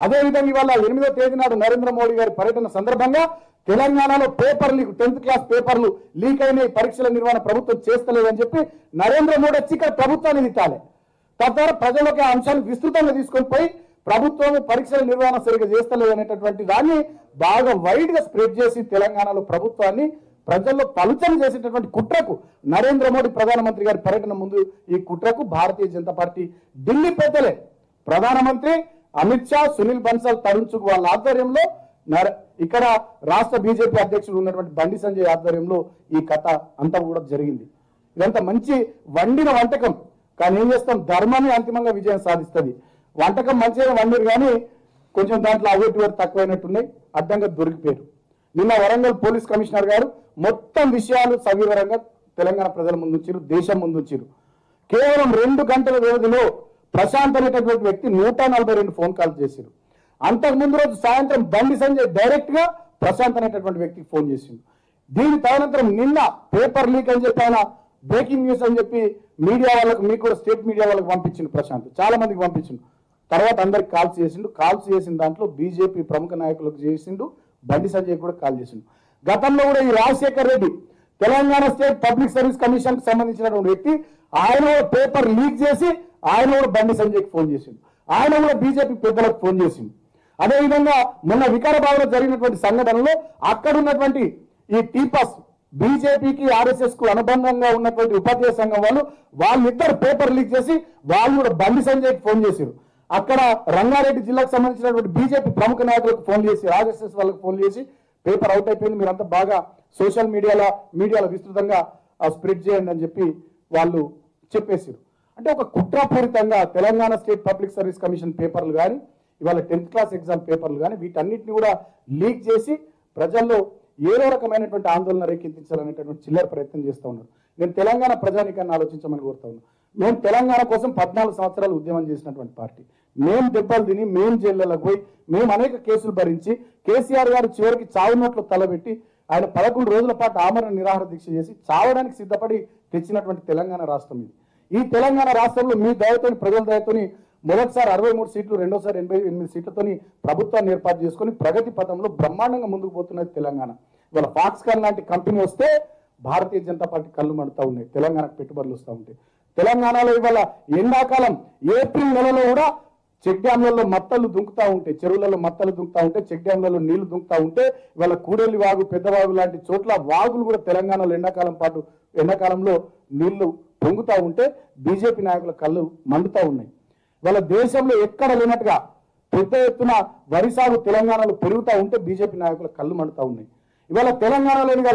అదేవిధంగా ఇవాళ ఎనిమిదో తేదీ నాడు నరేంద్ర మోడీ గారి పర్యటన సందర్భంగా తెలంగాణలో పేపర్ లీక్ టెన్త్ క్లాస్ పేపర్లు లీక్ అయినాయి పరీక్షల నిర్వహణ ప్రభుత్వం చేస్తలేదని చెప్పి నరేంద్ర మోడీ వచ్చి ఇక్కడ ప్రభుత్వాన్ని దిట్టాలి తద్వారా ప్రజలకు ఆ అంశాన్ని విస్తృతంగా తీసుకొని పోయి ప్రభుత్వం పరీక్షల నిర్వహణ సరిగ్గా చేస్తలేదు అనేటటువంటి దాన్ని బాగా వైడ్గా స్ప్రెడ్ చేసి తెలంగాణలో ప్రభుత్వాన్ని ప్రజల్లో పలుచన చేసేటటువంటి కుట్రకు నరేంద్ర మోడీ ప్రధానమంత్రి గారి పర్యటన ముందు ఈ కుట్రకు భారతీయ జనతా పార్టీ ఢిల్లీ పెద్దలే. ప్రధానమంత్రి అమిత్ షా సునీల్ బన్సల్ తరుణ్ చుగ్ వాళ్ళ ఆధ్వర్యంలో ఇక్కడ రాష్ట్ర బీజేపీ అధ్యక్షుడు ఉన్నటువంటి బండి సంజయ్ ఆధ్వర్యంలో ఈ కథ అంతా కూడా జరిగింది. ఇదంతా మంచి వండిన వంటకం. కానీ ఏం చేస్తాం? ధర్మాన్ని అంతిమంగా విజయం సాధిస్తుంది. వంటకం మంచిగా వండిరు కానీ కొంచెం దాంట్లో అవేటి వారు తక్కువైనట్టున్నాయి. అడ్డంగా దొరికిపోయారు. నిన్న వరంగల్ పోలీస్ కమిషనర్ గారు మొత్తం విషయాలు సవివరంగా తెలంగాణ ప్రజల ముందు వచ్చారు దేశం ముందు వచ్చారు కేవలం రెండు గంటల వ్యవధిలో ప్రశాంత్ అనేటటువంటి వ్యక్తి నూట నలభై రెండు ఫోన్ కాల్ చేశారు. అంతకు ముందు రోజు సాయంత్రం బండి సంజయ్ డైరెక్ట్గా ప్రశాంత్ అనేటటువంటి వ్యక్తికి ఫోన్ చేసిండు. దీని తదనంతరం నిన్న పేపర్ లీక్ అని చెప్పి ఆయన బ్రేకింగ్ న్యూస్ అని చెప్పి మీడియా వాళ్ళకు మీకు కూడా స్టేట్ మీడియా వాళ్ళకి పంపించిండు ప్రశాంత్. చాలా మందికి పంపించిండు. తర్వాత అందరికి కాల్స్ చేసిండు. కాల్స్ చేసిన దాంట్లో బీజేపీ ప్రముఖ నాయకులకు చేసిండు. బండి సంజయ్ కూడా కాల్ చేసిండు. గతంలో కూడా ఈ Rajasekhar Reddy Telangana state public service commission సంబంధించినటువంటి వ్యక్తి ఆయన పేపర్ లీక్ చేసి ఆయన కూడా బండి సంజయ్కి ఫోన్ చేసిండు. ఆయన కూడా బీజేపీ పెద్దలకు ఫోన్ చేసిండు. అదేవిధంగా మొన్న వికారాబాద్లో జరిగినటువంటి సంఘటనలో అక్కడ ఉన్నటువంటి ఈ టీపస్ బీజేపీకి ఆర్ఎస్ఎస్కు అనుబంధంగా ఉన్నటువంటి ఉపాధ్యాయ సంఘం వాళ్ళు వాళ్ళిద్దరు పేపర్ లీక్ చేసి వాళ్ళు కూడా బండి సంజయ్కి ఫోన్ చేశారు అక్కడ రంగారెడ్డి జిల్లాకు సంబంధించినటువంటి బీజేపీ ప్రముఖ నాయకులకు ఫోన్ చేసి ఆర్ఎస్ఎస్ వాళ్ళకి ఫోన్ చేసి పేపర్ అవుట్ అయిపోయింది. మీరంతా బాగా సోషల్ మీడియాలో మీడియాలో విస్తృతంగా స్ప్రెడ్ చేయండి అని చెప్పి వాళ్ళు చెప్పేసారు అంటే ఒక కుట్రపూరితంగా Telangana state public service commission పేపర్లు కానీ ఇవాళ టెన్త్ క్లాస్ ఎగ్జామ్ పేపర్లు కానీ వీటన్నిటిని కూడా లీక్ చేసి ప్రజల్లో ఏదో రకమైనటువంటి ఆందోళన రేకెత్తించాలనేటటువంటి చిల్లర ప్రయత్నం చేస్తూ ఉన్నారు. నేను తెలంగాణ ప్రజానికాన్ని ఆలోచించమని కోరుతా ఉన్నాను మేము తెలంగాణ కోసం పద్నాలుగు సంవత్సరాలు ఉద్యమం చేసినటువంటి పార్టీ. మేము దెబ్బలు తిని మేము జైళ్ళకు పోయి మేము అనేక కేసులు భరించి కేసీఆర్ గారు చివరికి చావు నోట్లో తలబెట్టి ఆయన పదకొండు రోజుల పాటు ఆమరణ నిరాహార దీక్ష చేసి చావడానికి సిద్ధపడి తెచ్చినటువంటి తెలంగాణ రాష్ట్రం ఇది. ఈ తెలంగాణ రాష్ట్రంలో మీ దయతో ప్రజల దయతోని మొదటిసారి అరవై మూడు సీట్లు రెండోసారి ఎనభై ఎనిమిది సీట్లతోని ప్రభుత్వాన్ని ఏర్పాటు చేసుకొని ప్రగతి పథంలో బ్రహ్మాండంగా ముందుకు పోతున్నది తెలంగాణ. ఇవాళ ఫాక్స్కాన్ లాంటి కంపెనీ వస్తే భారతీయ జనతా పార్టీ కళ్ళు మండుతూ ఉన్నాయి. తెలంగాణకు పెట్టుబడులు వస్తూ ఉంటాయి. తెలంగాణలో ఇవాళ ఎండాకాలం ఏప్రిల్ నెలలో కూడా చెక్ డ్యాంలలో మత్తలు దుంకుతూ ఉంటాయి చెరువులలో మత్తలు దుంకుతూ ఉంటే చెక్ డ్యాంలలో నీళ్ళు దుంకుతూ ఉంటే ఇవాళ కూడేలి వాగు పెద్దవాగు లాంటి చోట్ల వాగులు కూడా తెలంగాణలో ఎండాకాలం పాటు ఎండాకాలంలో నీళ్ళు పొంగుతా ఉంటే బీజేపీ నాయకుల కళ్ళు మండుతా ఉన్నాయి. వాళ్ళ దేశంలో ఎక్కడ లేనట్టుగా పెద్ద ఎత్తున వరి సాగు తెలంగాణలో పెరుగుతా ఉంటే బీజేపీ నాయకుల కళ్ళు మండుతా ఉన్నాయి. ఇవాళ తెలంగాణలోని వాళ్ళు